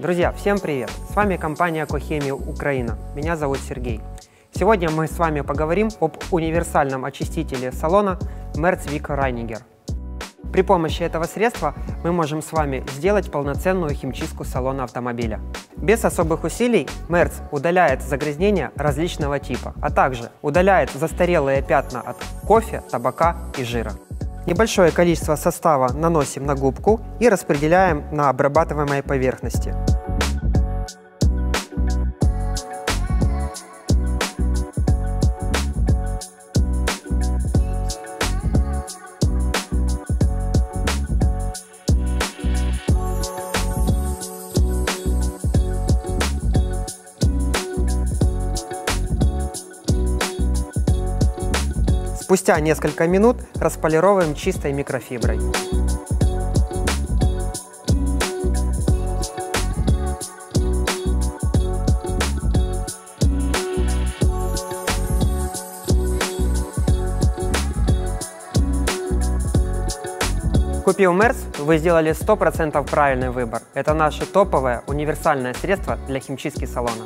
Друзья, всем привет! С вами компания Кохемия Украина. Меня зовут Сергей. Сегодня мы с вами поговорим об универсальном очистителе салона Vico Reiniger. При помощи этого средства мы можем с вами сделать полноценную химчистку салона автомобиля. Без особых усилий Merz удаляет загрязнения различного типа, а также удаляет застарелые пятна от кофе, табака и жира. Небольшое количество состава наносим на губку и распределяем на обрабатываемой поверхности. Спустя несколько минут располировываем чистой микрофиброй. Купив Мерс, вы сделали 100% правильный выбор. Это наше топовое универсальное средство для химчистки салона.